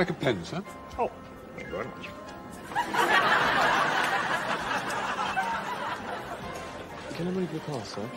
like a pen, sir? Oh, thank you very much. Can I move your car, sir?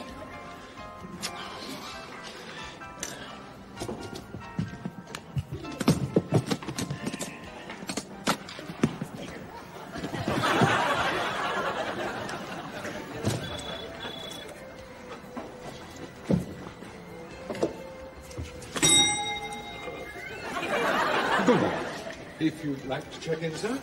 Check in, sir.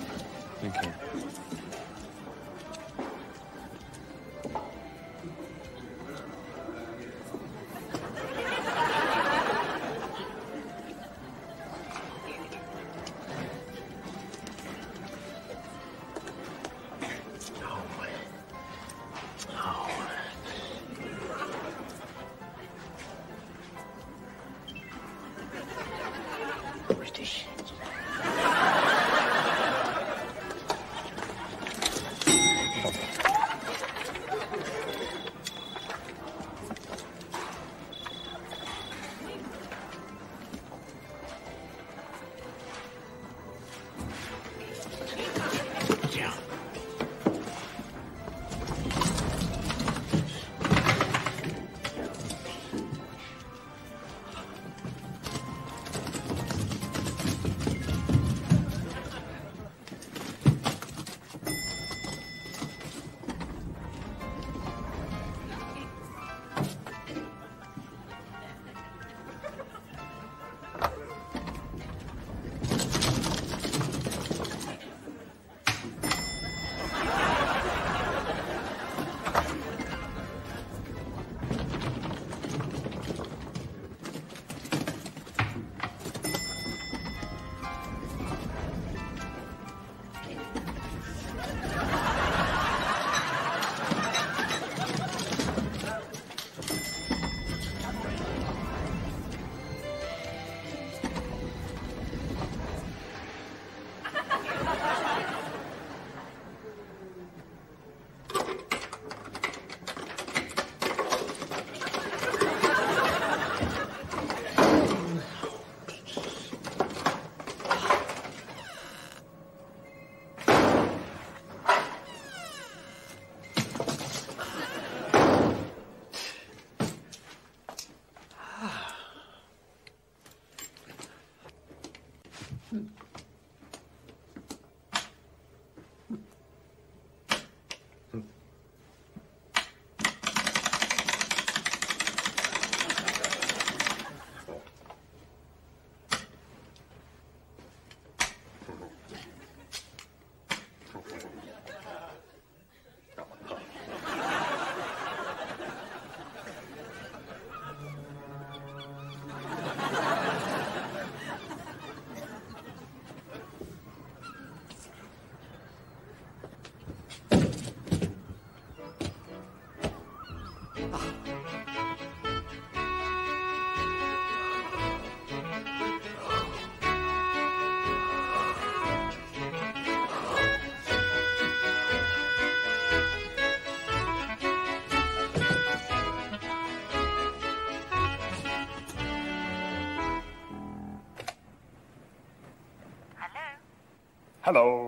Hello.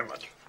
Very much.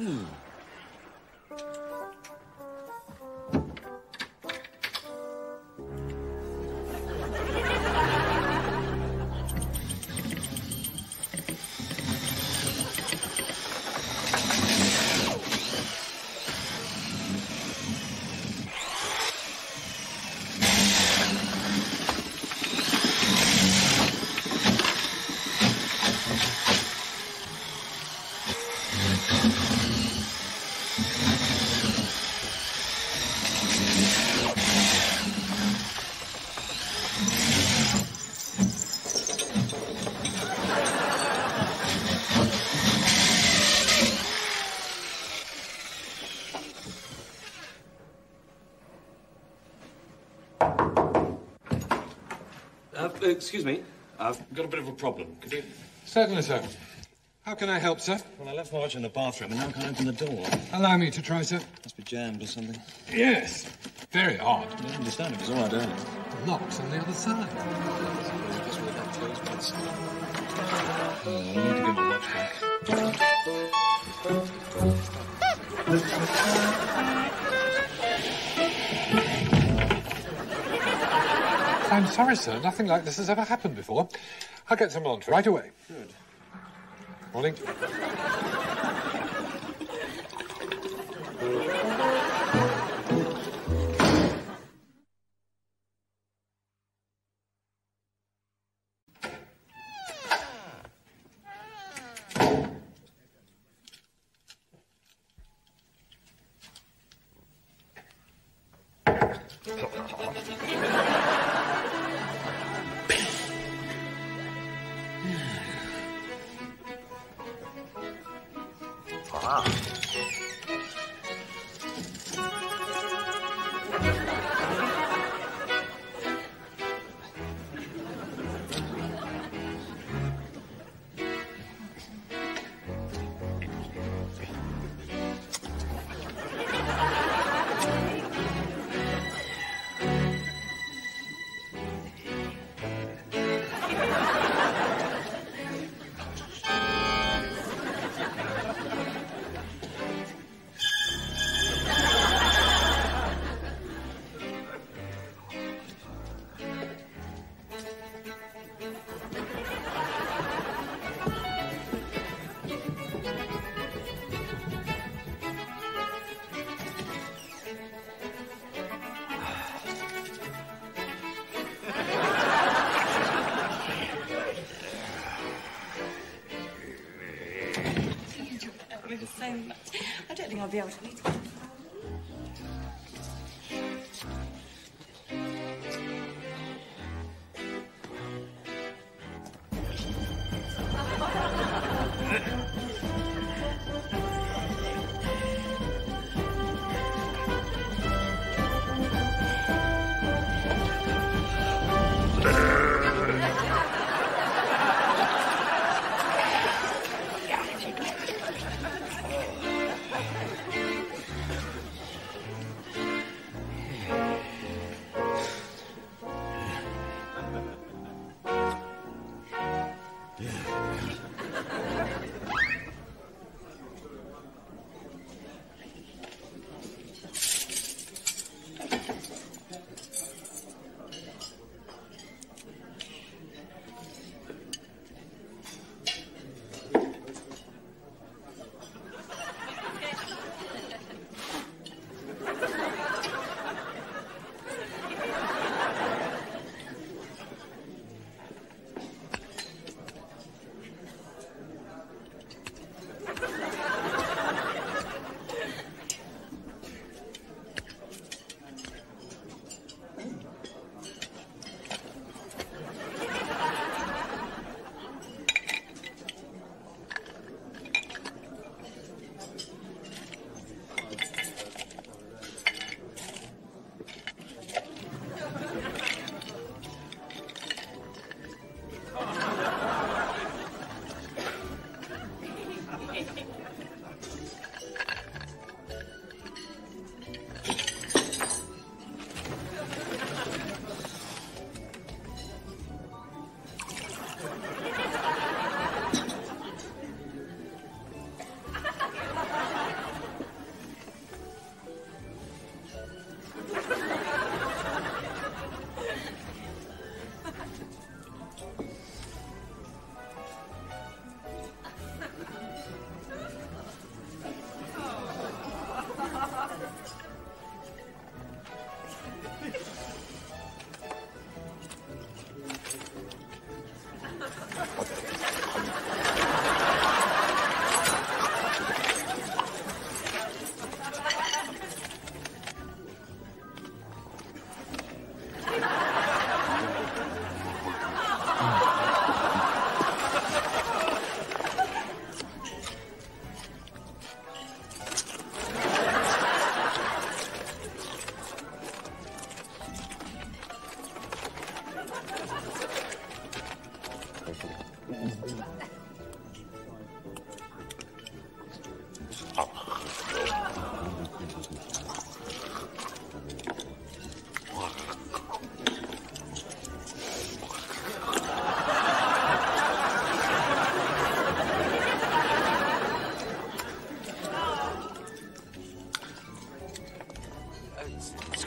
Uh, excuse me. I've got a bit of a problem. Could you... Certainly, sir. How can I help, sir? Well, I left my watch in the bathroom and now I can't open the door. Allow me to try, sir. Must be jammed or something. Yes. Very odd. I didn't understand it was all right earlier. The lock's on the other side. Just with that closed by the side. Oh, I need to get my watch back. I'm sorry, sir. Nothing like this has ever happened before. I'll get someone on to it right away. Good. Morning.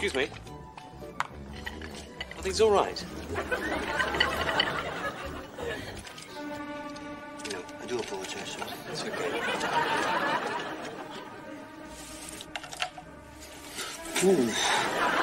Excuse me. Are things all right? No, I do apologize. It's okay. Oh,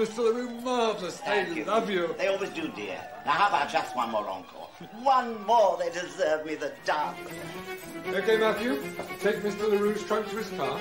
Mr. LaRue, marvellous. Thank I you. love you. They always do, dear. Now, how about just one more encore? One more, they deserve me the dance. Okay, Matthew, take Mr. LaRue's trunk to his car.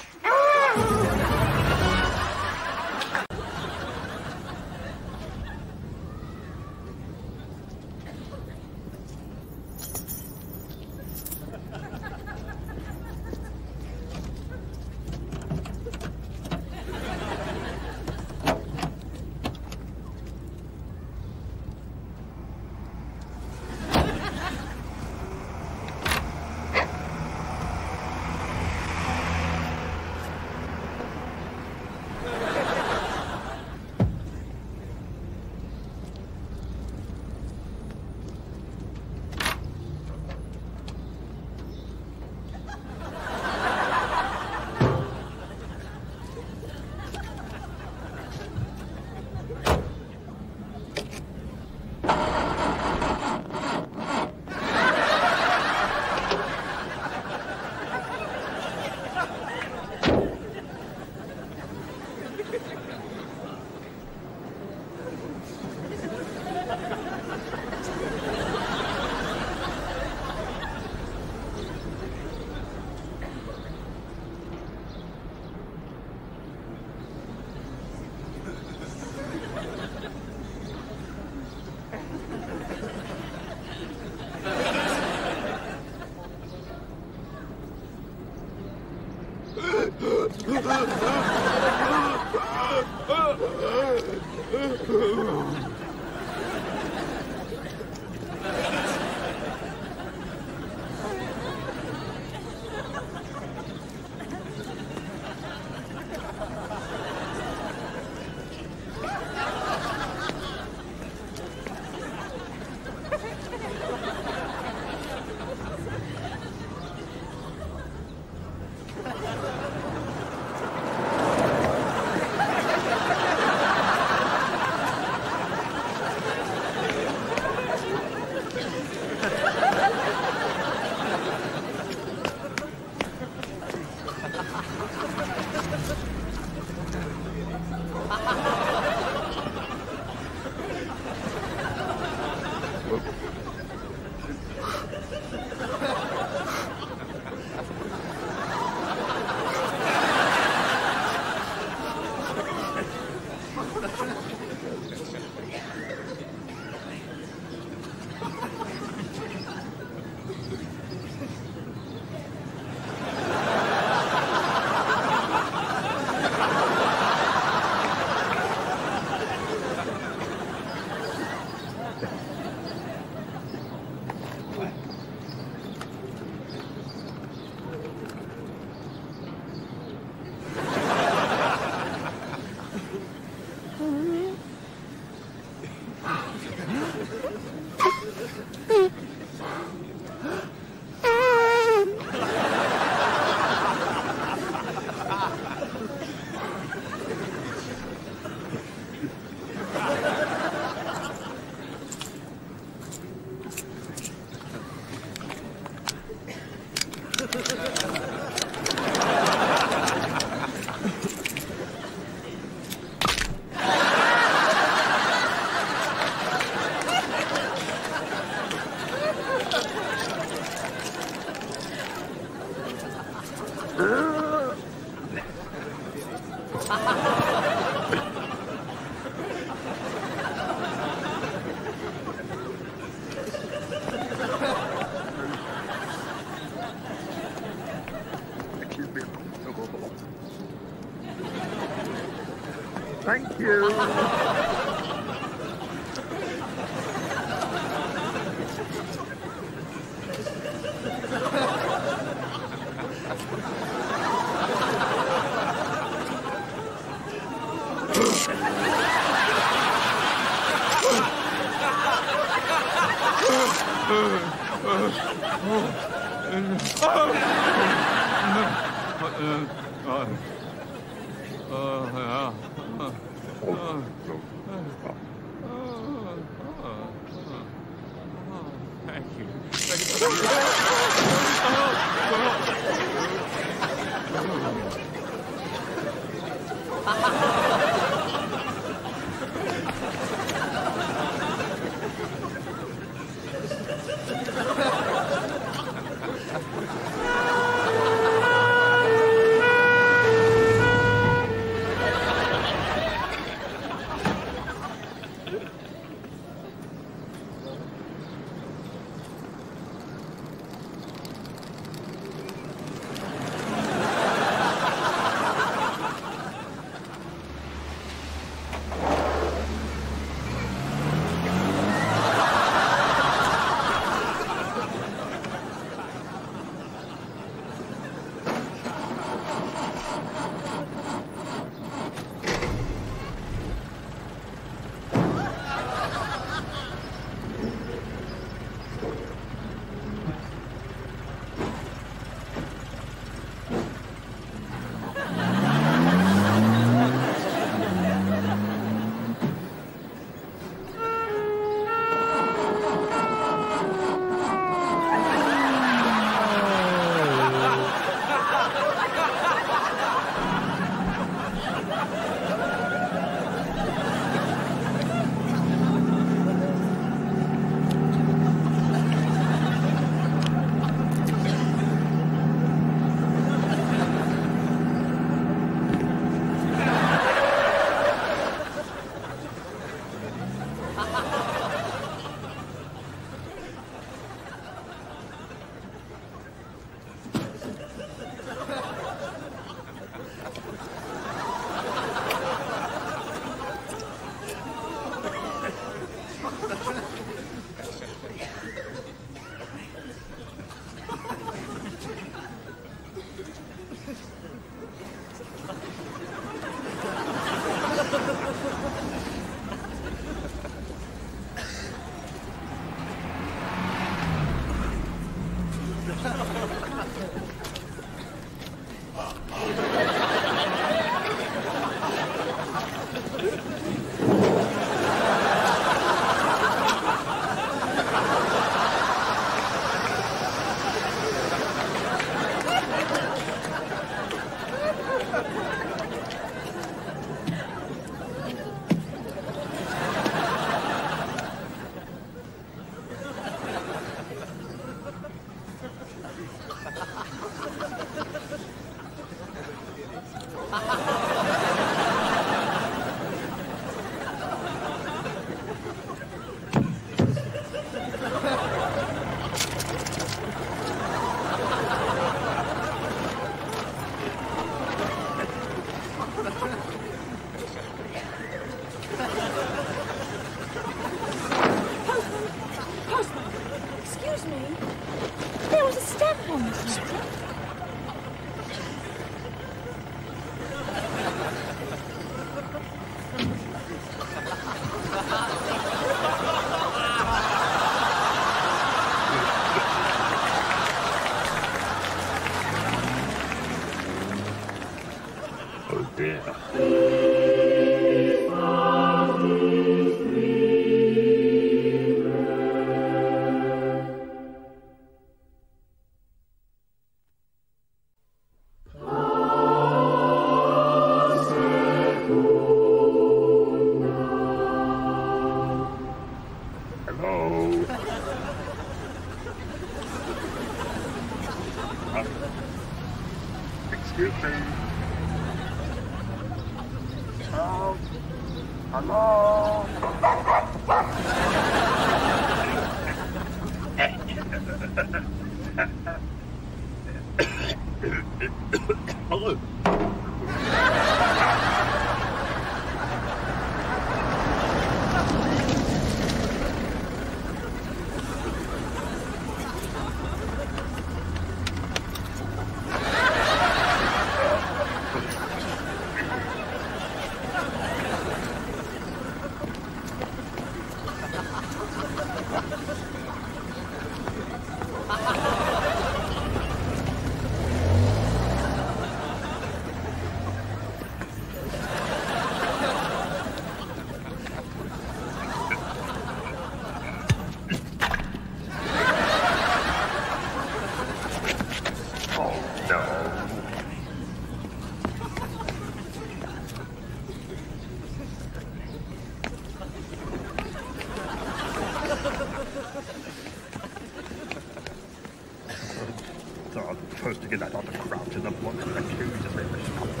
Supposed to get that other crouch in the book the queue just me stop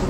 off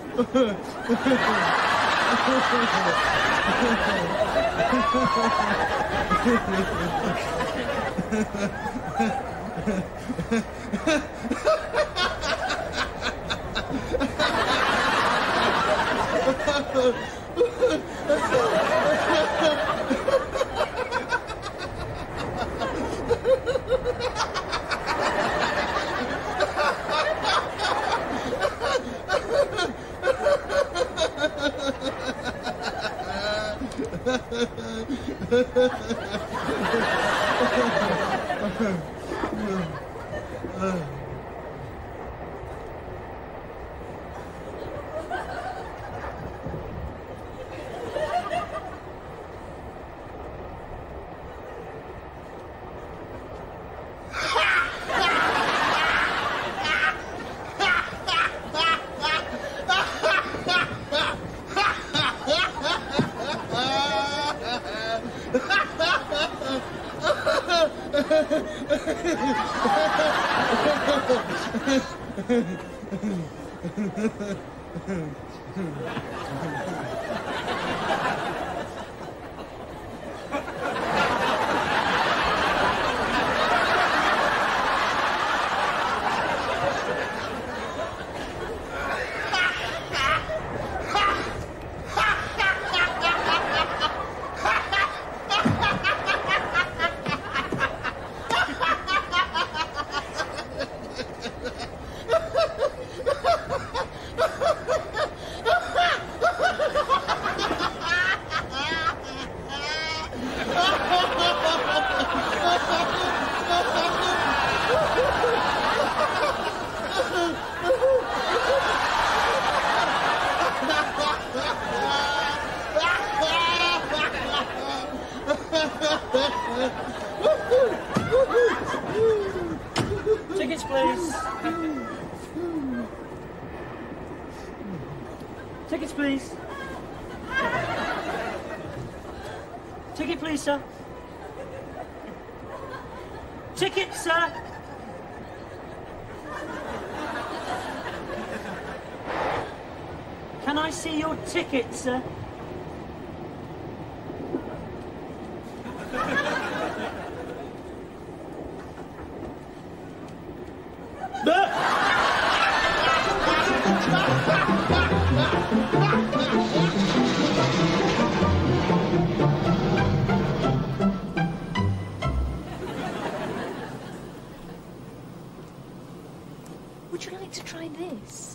Ha ha ha ha. Would you like to try this?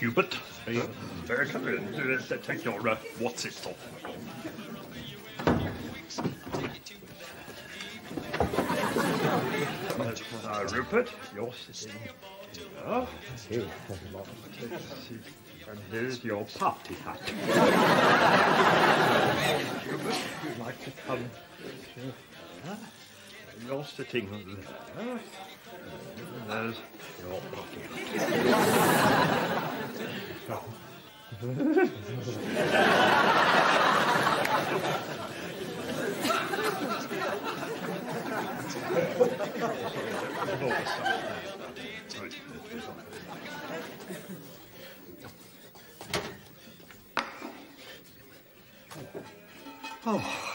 Hubert. Där kan take your där what's it då? Uh, Rupert? Ja, Ja. Precis. Jag If Hubert, du like to come? Jag sitting there. There's your partyhatt. 있더라고. 어. 아.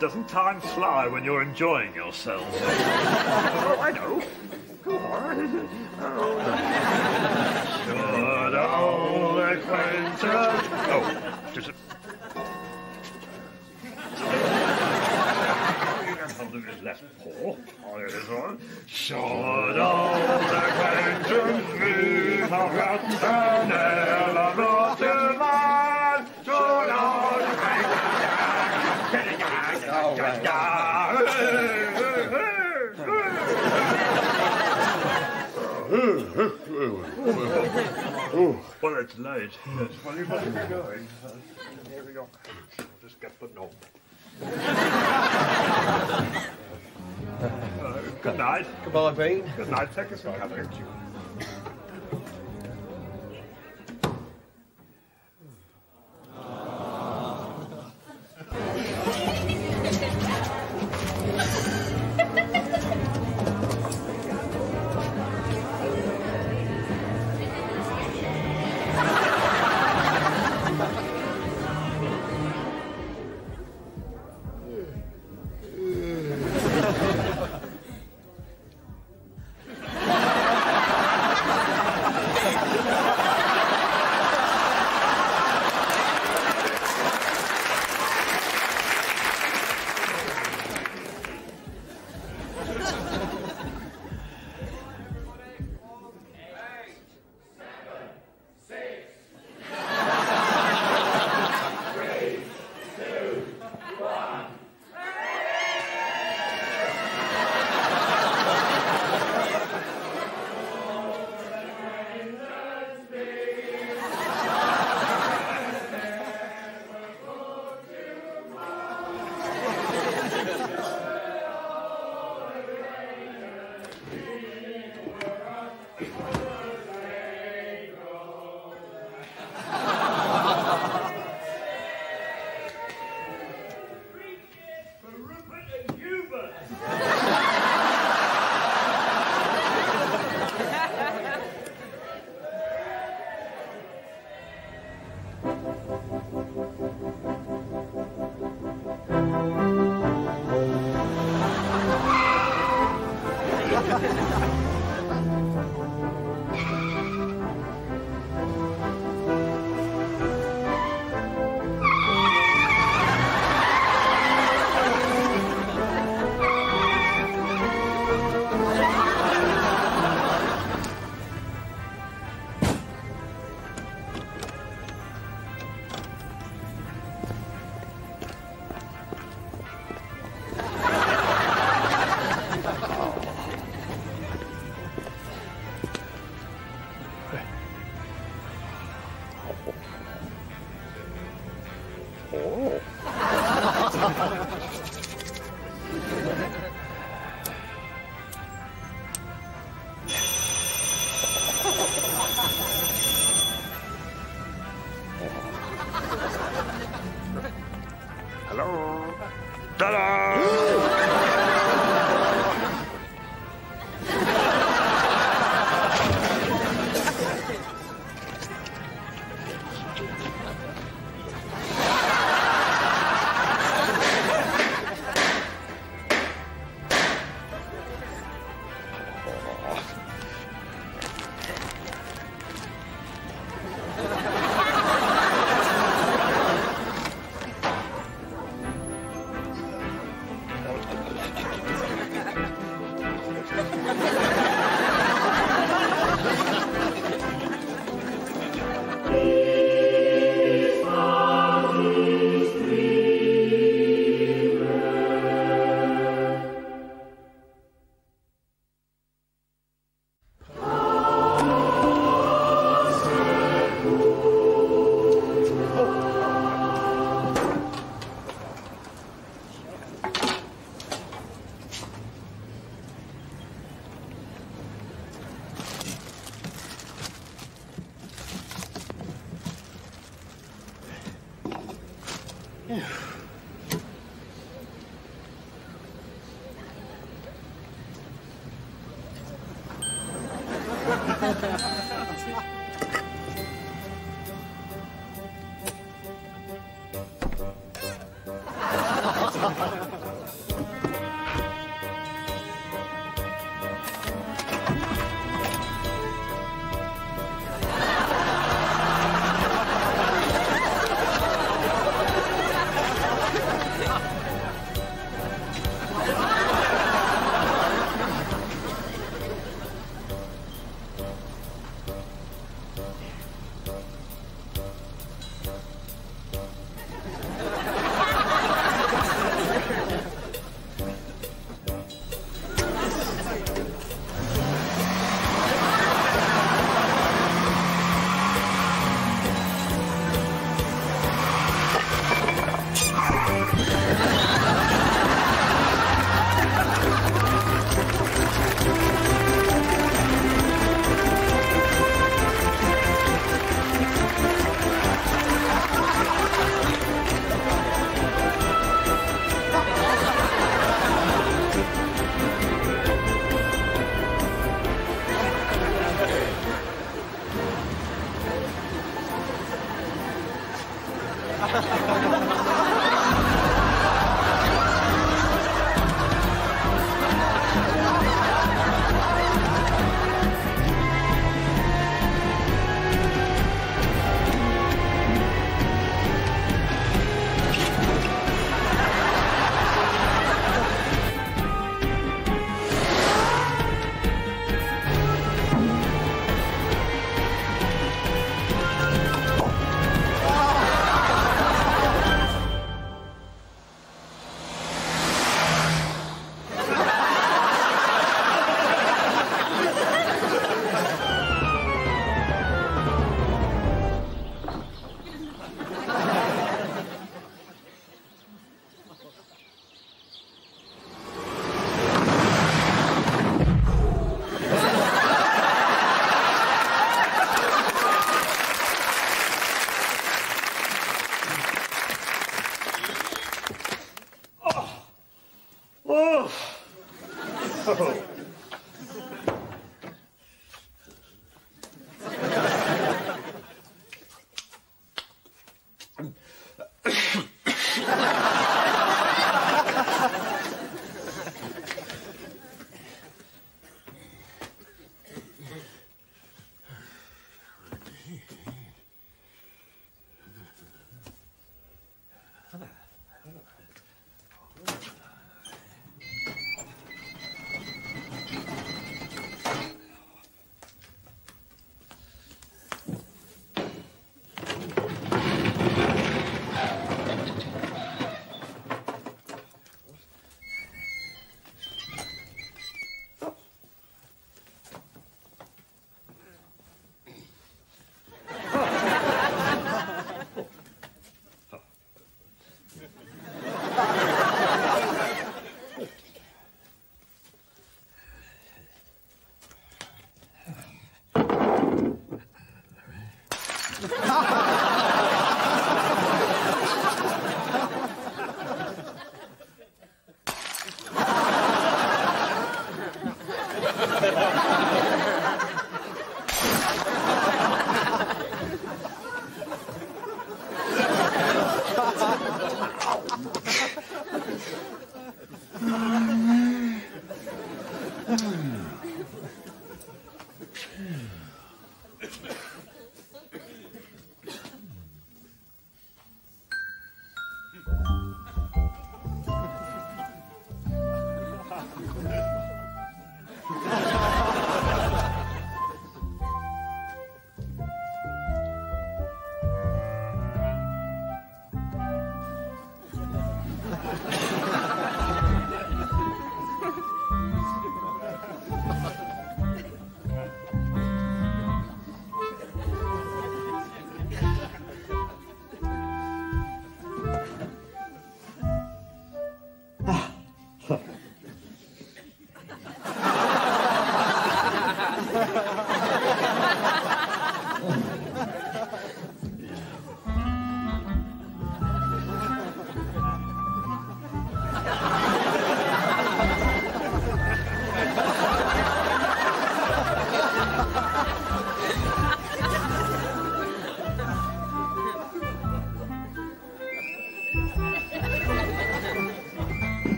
Doesn't time fly when you're enjoying yourself? oh, I know. Go on. Should old acquaintance... Oh, just a... I'll do less poor. Oh, there it is on. Should old acquaintance meet about an Well, it's late. It's funny where we're going. Uh, here we go. I'll just get the knob. Uh, good night. Goodbye, Pete. Good night. Take us coming. Ta-da! Oh.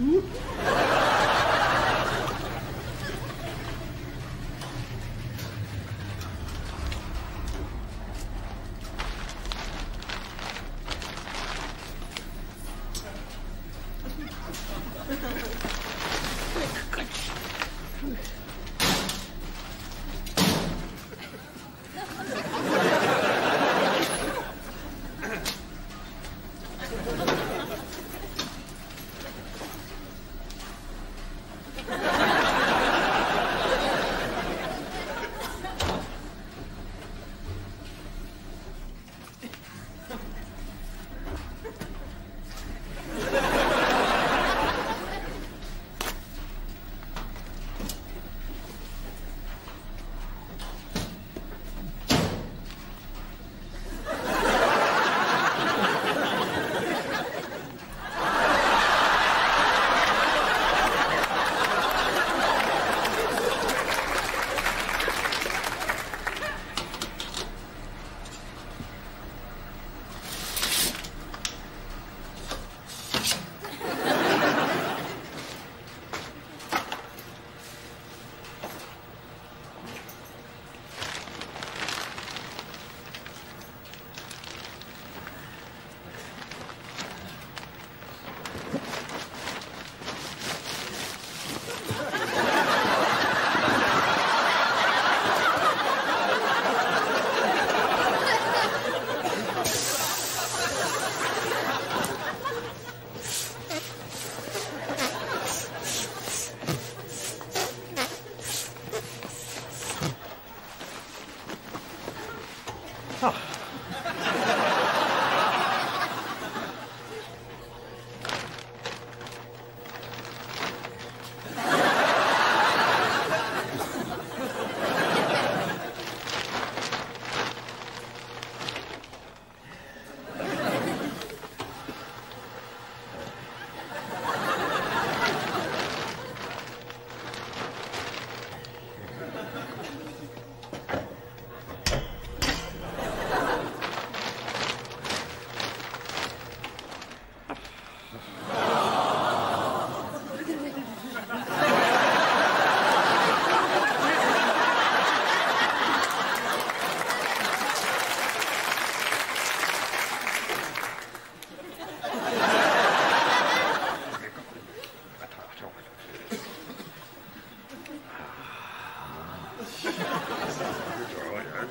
Ooh.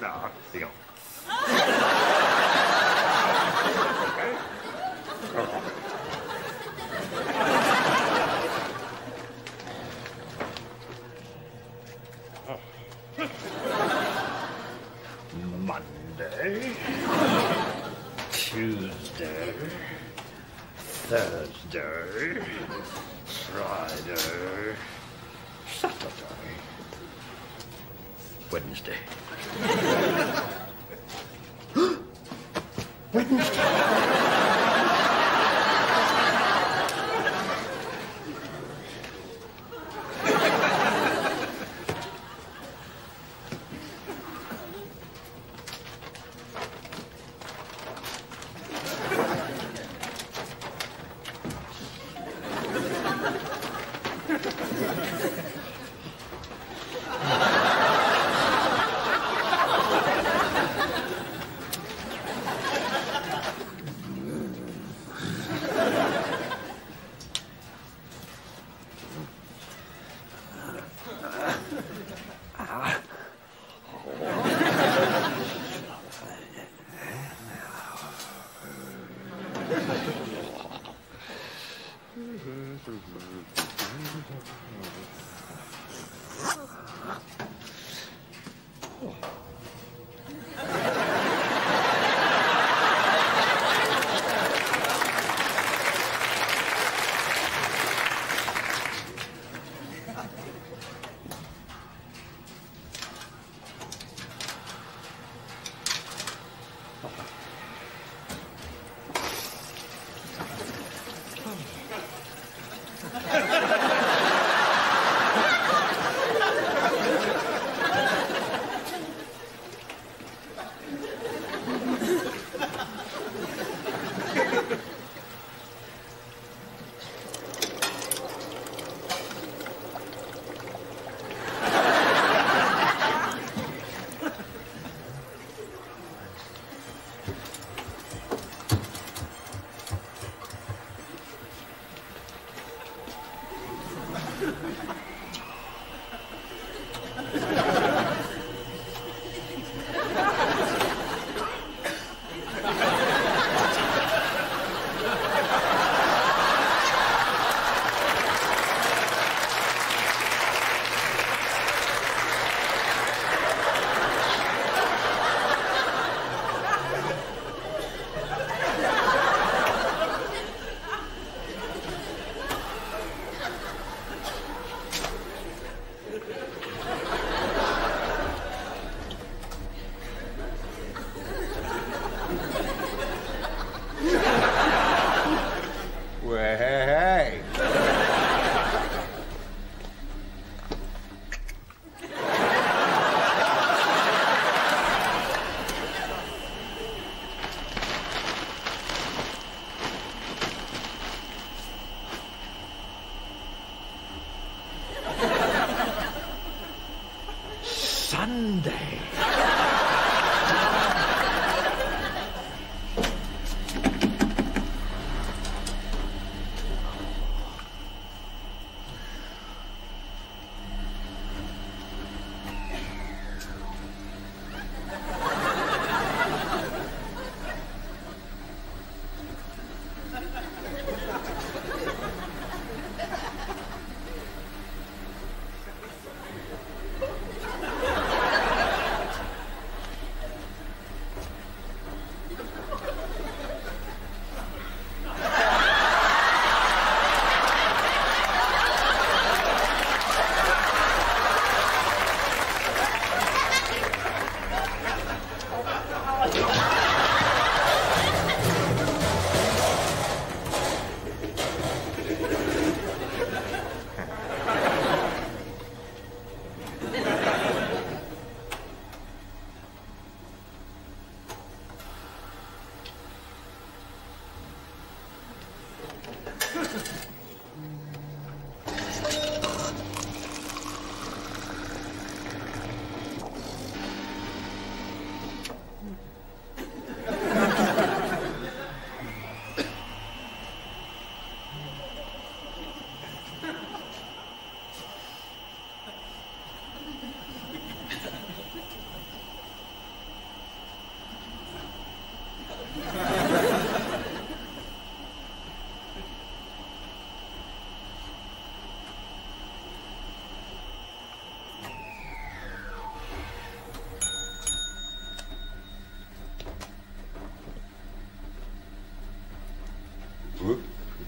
Now, you go.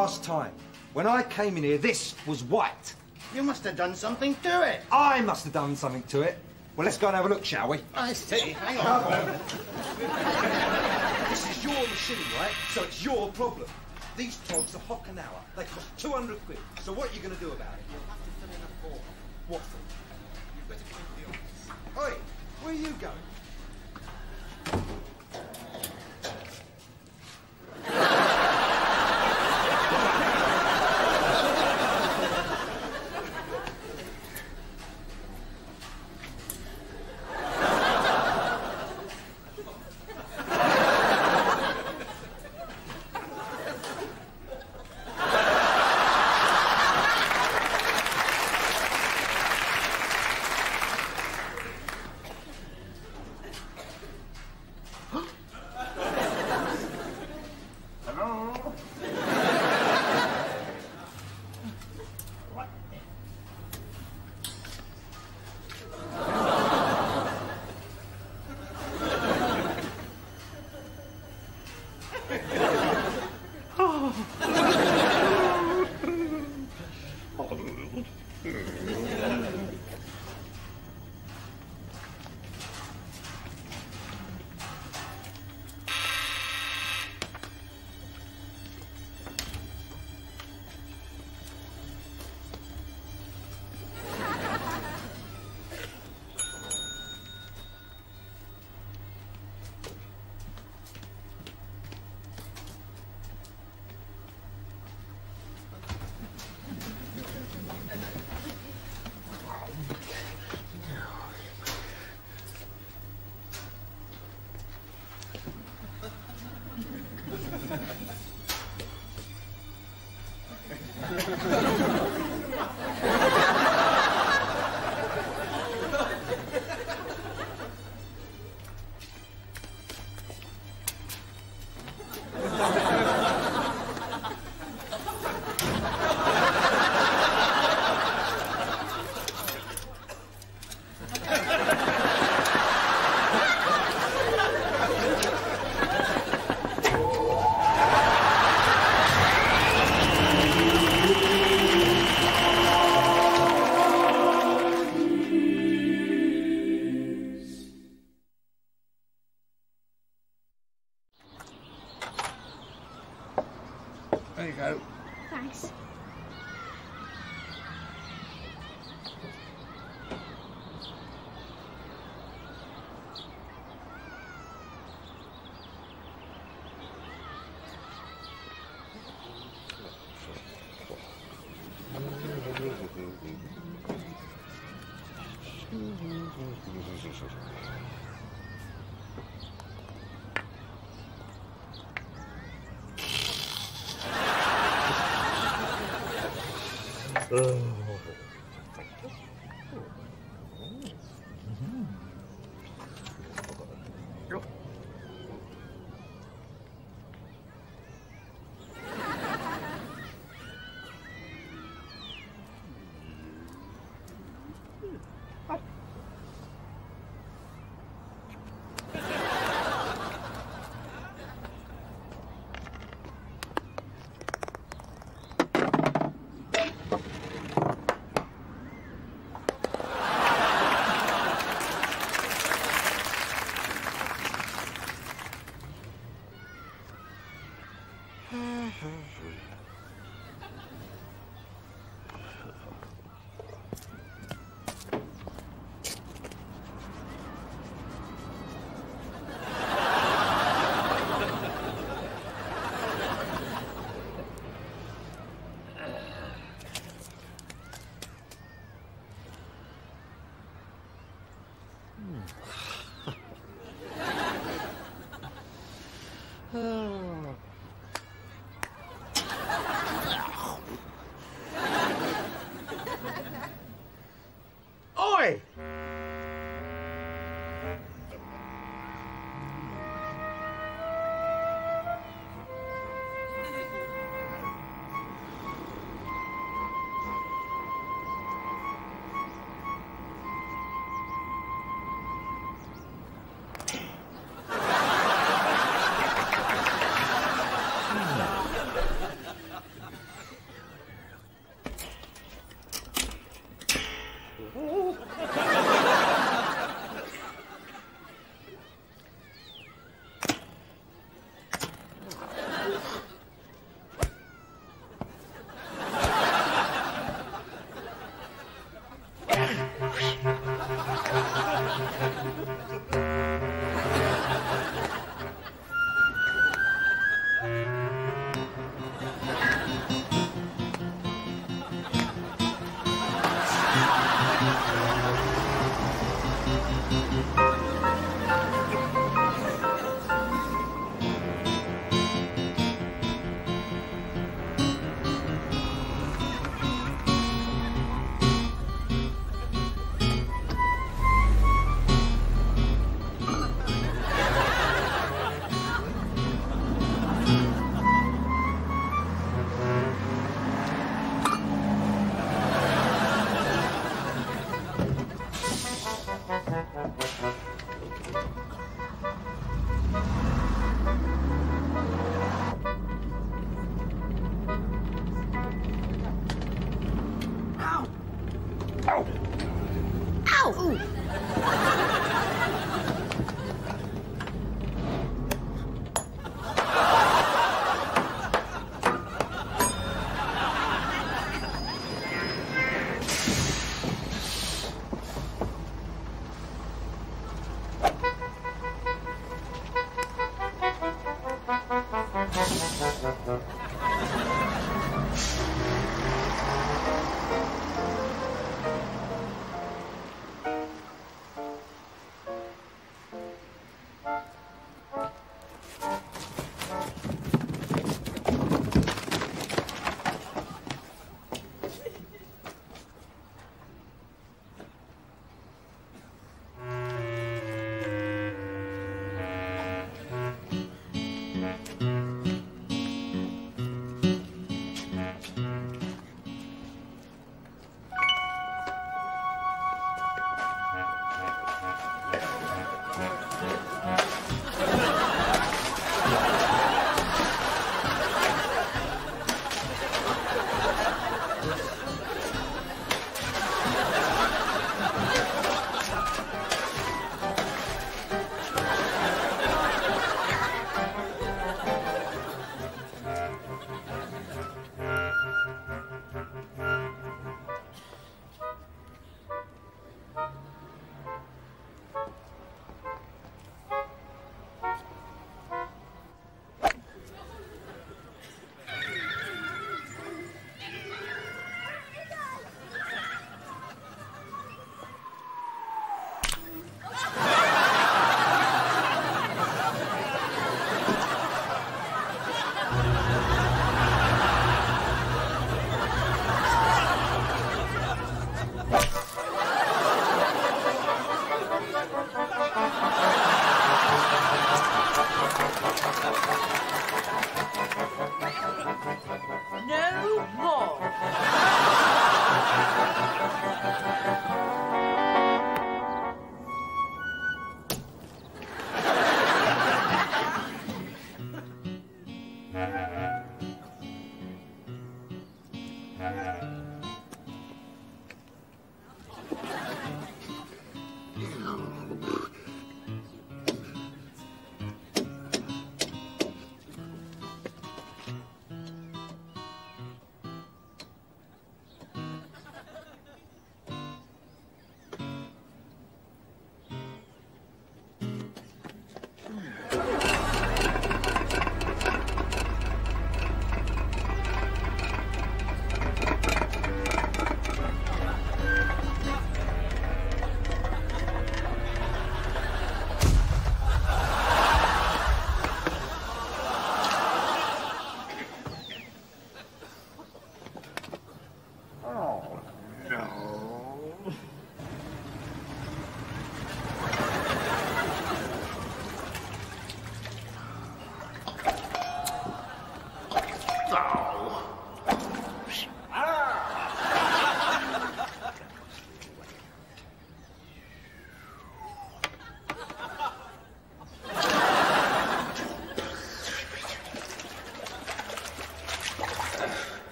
last time. When I came in here, this was white. You must have done something to it. I must have done something to it. Well, let's go and have a look, shall we? I see. Hang Come on. on. this is your machine, right? So it's your problem. These togs are hock an hour. They cost 200 quid. So what are you going to do about it? You'll have to fill in a form. What form? You better come into the office. Oi, where are you going?